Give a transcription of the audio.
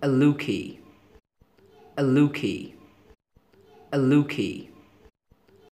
Aluki, Aluki, Aluki.